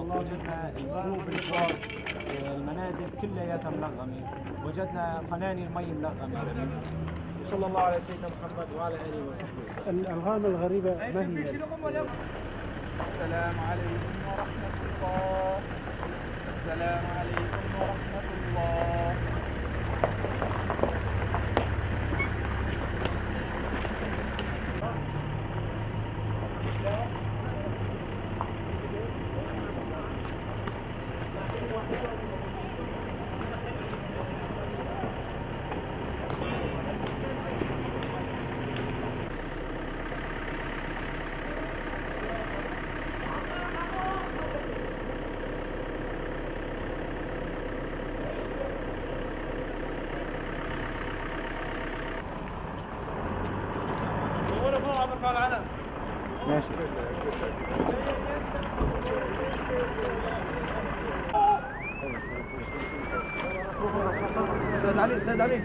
الجروب الكبار المنازل كلياتها ملغمه وجدنا قناني المي ملغمه وصلى الله على سيدنا محمد وعلى آله وصحبه وسلم. الألغام الغريبة ما هي؟ السلام عليكم ورحمة الله. السلام عليكم ورحمة الله. ماشي. أستاذ علي أستاذ علي في